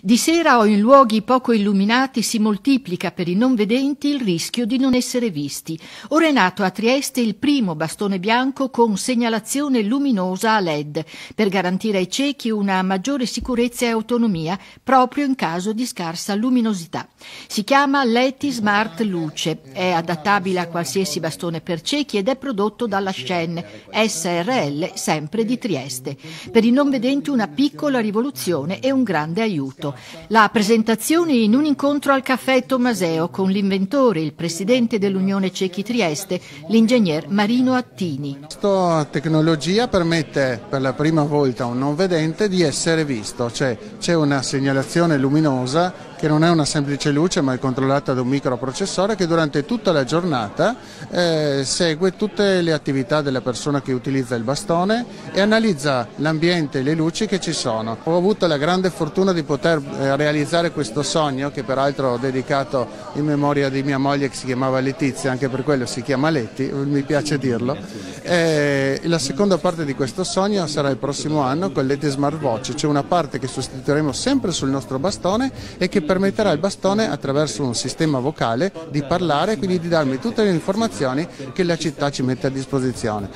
Di sera o in luoghi poco illuminati si moltiplica per i non vedenti il rischio di non essere visti. Ora è nato a Trieste il primo bastone bianco con segnalazione luminosa a LED per garantire ai ciechi una maggiore sicurezza e autonomia proprio in caso di scarsa luminosità. Si chiama Leti Smart Luce, è adattabile a qualsiasi bastone per ciechi ed è prodotto dalla Shen SRL sempre di Trieste. Per i non vedenti una piccola rivoluzione e un grande aiuto. La presentazione in un incontro al caffè Tommaseo con l'inventore, il presidente dell'Unione Ciechi Trieste, l'ingegner Marino Attini. Questa tecnologia permette per la prima volta a un non vedente di essere visto, cioè c'è una segnalazione luminosa che non è una semplice luce ma è controllata da un microprocessore che durante tutta la giornata eh, segue tutte le attività della persona che utilizza il bastone e analizza l'ambiente e le luci che ci sono. Ho avuto la grande fortuna di poter eh, realizzare questo sogno che peraltro ho dedicato in memoria di mia moglie che si chiamava Letizia, anche per quello si chiama Letti, mi piace dirlo. E la seconda parte di questo sogno sarà il prossimo anno con Leti Smartwatch, c'è una parte che sostituiremo sempre sul nostro bastone e che permetterà al bastone attraverso un sistema vocale di parlare e quindi di darmi tutte le informazioni che la città ci mette a disposizione.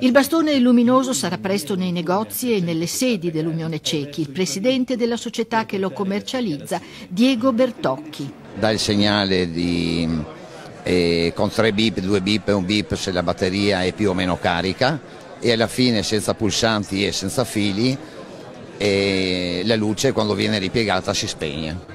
Il bastone luminoso sarà presto nei negozi e nelle sedi dell'Unione Cechi. Il presidente della società che lo commercializza, Diego Bertocchi. Dà il segnale di, eh, con tre bip, due bip e un bip se la batteria è più o meno carica e alla fine senza pulsanti e senza fili e la luce quando viene ripiegata si spegne.